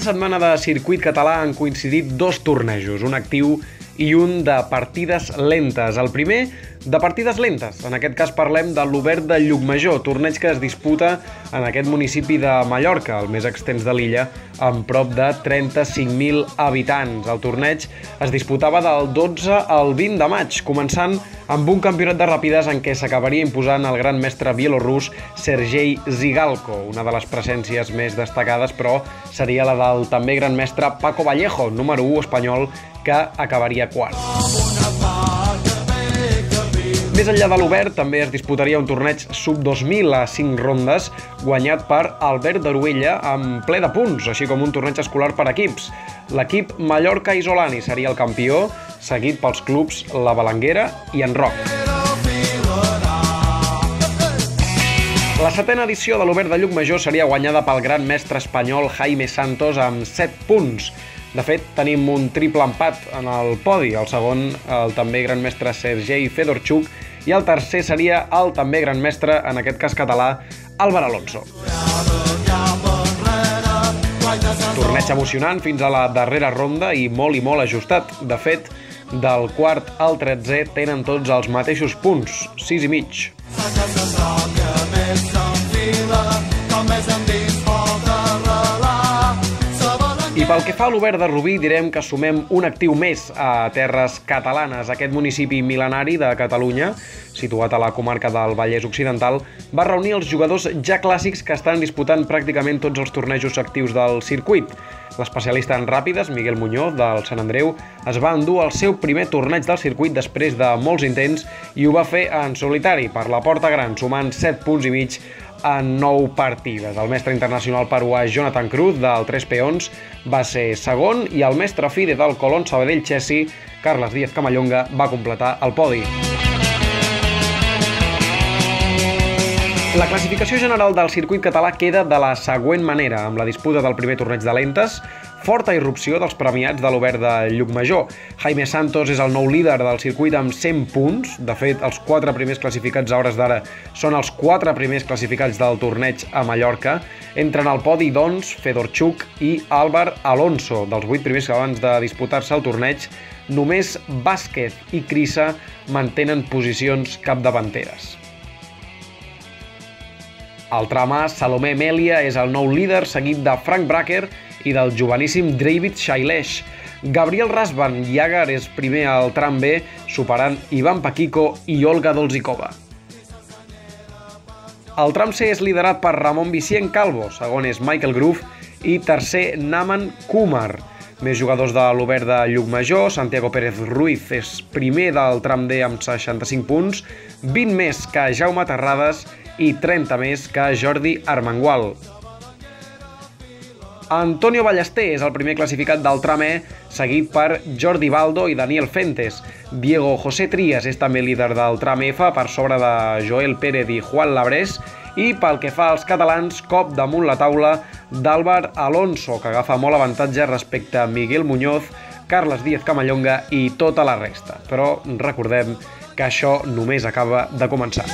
setmana de circuit català han coincidit dos tornejos, un actiu i un de partides lentes. El primer, de partides lentes. En aquest cas parlem de l'Obert de Llucmajor, torneig que es disputa en aquest municipi de Mallorca, el més extens de l'illa, amb prop de 35.000 habitants. El torneig es disputava del 12 al 20 de maig, començant amb un campionat de ràpides en què s'acabaria imposant el gran mestre bielorrus Sergei Zigalko, una de les presències més destacades, però seria la del també gran mestre Paco Vallejo, número 1 espanyol, que acabaria quart. Més enllà de l'Obert, també es disputaria un torneig sub-2000 a 5 rondes, guanyat per Albert d'Aruella amb ple de punts, així com un torneig escolar per equips. L'equip Mallorca Isolani seria el campió, seguit pels clubs La Balanguera i en Roc. La setena edició de l'Obert de Llucmajor seria guanyada pel gran mestre espanyol Jaime Santos amb 7 punts, de fet, tenim un triple empat en el podi. El segon, el també gran mestre Sergei Fedorchuk, i el tercer seria el també gran mestre, en aquest cas català, Álvar Alonso. Torneig emocionant fins a la darrera ronda i molt i molt ajustat. De fet, del quart al 13 tenen tots els mateixos punts, 6 i mig. com més pel que fa a l'Obert de Rubí, direm que sumem un actiu més a terres catalanes. Aquest municipi mil·lenari de Catalunya, situat a la comarca del Vallès Occidental, va reunir els jugadors ja clàssics que estan disputant pràcticament tots els tornejos actius del circuit. L'especialista en ràpides, Miguel Muñoz, del Sant Andreu, es va endur el seu primer torneig del circuit després de molts intents i ho va fer en solitari per la porta gran, sumant 7 punts i mig en 9 partides. El mestre internacional peruà Jonathan Cruz, del 3 peons, va ser segon i el mestre FIDE del Colón Sabadell Chessy, Carles Díaz Camallonga, va completar el podi. La classificació general del circuit català queda de la següent manera, amb la disputa del primer torneig de lentes, forta irrupció dels premiats de l'Obert de Llucmajor. Jaime Santos és el nou líder del circuit amb 100 punts. De fet, els quatre primers classificats a hores d'ara són els quatre primers classificats del torneig a Mallorca. Entren al podi, doncs, Fedorchuk i Álvar Alonso. Dels vuit primers que abans de disputar-se el torneig, només Vázquez i Crisa mantenen posicions capdavanteres. Al tram A, Salomé Melia és el nou líder, seguit de Frank Bracker i del joveníssim David Shailesh. Gabriel Rasban Yagar és primer al tram B, superant Ivan Paquico i Olga Dolzikova. El tram C és liderat per Ramon Vicient Calvo, segon és Michael Groove i tercer Naman Kumar. Més jugadors de l'Obert de Llucmajor, Santiago Pérez Ruiz és primer del tram D amb 65 punts, 20 més que Jaume Terrades i 30 més que Jordi Armangual. Antonio Ballester és el primer classificat del tram E, seguit per Jordi Baldo i Daniel Fentes. Diego José Trias és també líder del tram F per sobre de Joel Pérez i Juan Labrés i pel que fa als catalans, cop damunt la taula d'Àlvar Alonso, que agafa molt avantatge respecte a Miguel Muñoz, Carles Díaz Camallonga i tota la resta. Però recordem que això només acaba de començar.